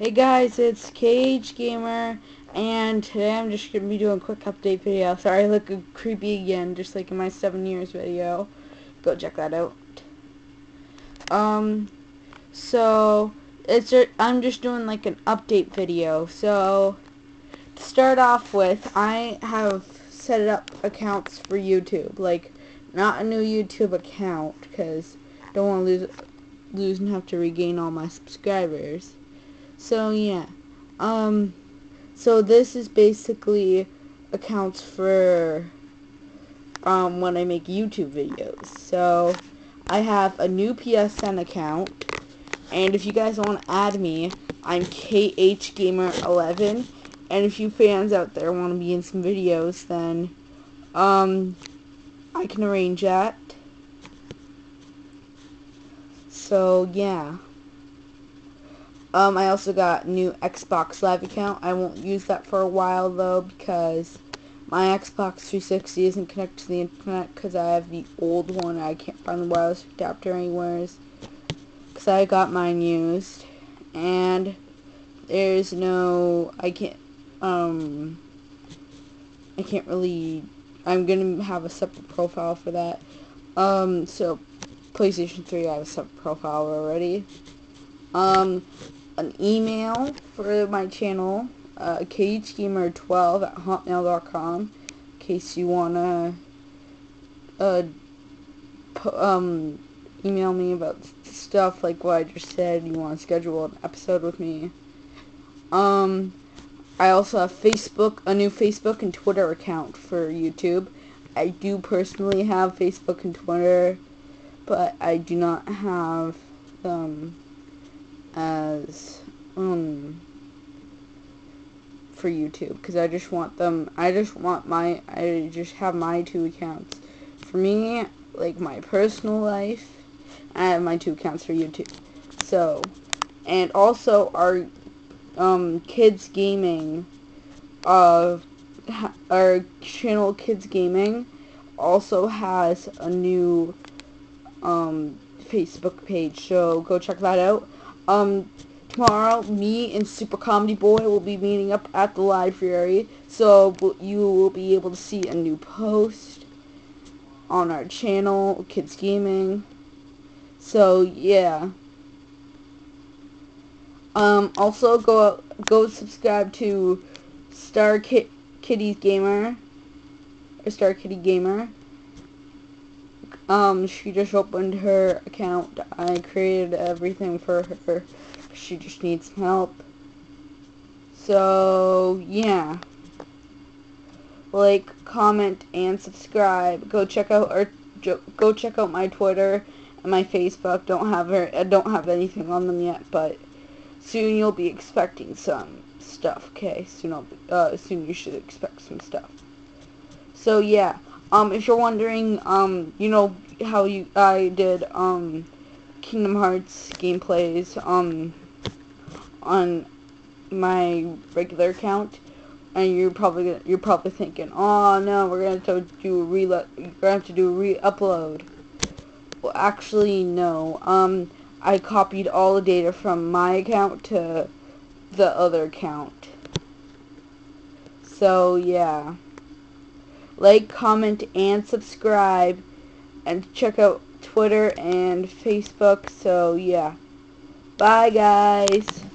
Hey guys, it's KH Gamer, and today I'm just going to be doing a quick update video. Sorry I look creepy again, just like in my 7 years video. Go check that out. Um, so, it's i I'm just doing like an update video. So, to start off with, I have set up accounts for YouTube. Like, not a new YouTube account, because don't want to lose, lose and have to regain all my subscribers. So yeah. Um so this is basically accounts for um when I make YouTube videos. So I have a new PSN account and if you guys want to add me, I'm KHGamer11 and if you fans out there want to be in some videos then um I can arrange that. So yeah. Um, I also got new Xbox Live account. I won't use that for a while though because my Xbox 360 isn't connected to the internet because I have the old one. I can't find the wireless adapter anywhere because I got mine used and there's no I can't um I can't really I'm gonna have a separate profile for that. Um, so PlayStation 3 I have a separate profile already. Um, an email for my channel, uh, khgamer12 at hotmail.com, in case you wanna uh, um, email me about stuff like what I just said. You want to schedule an episode with me. Um, I also have Facebook, a new Facebook and Twitter account for YouTube. I do personally have Facebook and Twitter, but I do not have um as um for YouTube because I just want them I just want my I just have my two accounts. For me like my personal life I have my two accounts for YouTube. So and also our um kids gaming uh our channel kids gaming also has a new um Facebook page. So go check that out um, tomorrow, me and Super Comedy Boy will be meeting up at the library, so you will be able to see a new post on our channel, Kids Gaming. So, yeah. Um, also, go go subscribe to Star Kit Kitty's Gamer, or Star Kitty Gamer. Um, she just opened her account. I created everything for her. She just needs help. So, yeah. Like, comment, and subscribe. Go check out our go check out my Twitter and my Facebook. Don't have her I don't have anything on them yet, but soon you'll be expecting some stuff, okay? Soon I'll be, uh soon you should expect some stuff. So, yeah. Um, if you're wondering, um, you know how you I did um Kingdom Hearts gameplays um on my regular account, and you're probably you're probably thinking, oh no, we're gonna have to do a re we're gonna have to do a re-upload. Well, actually, no. Um, I copied all the data from my account to the other account. So yeah like, comment, and subscribe. And check out Twitter and Facebook. So, yeah. Bye, guys.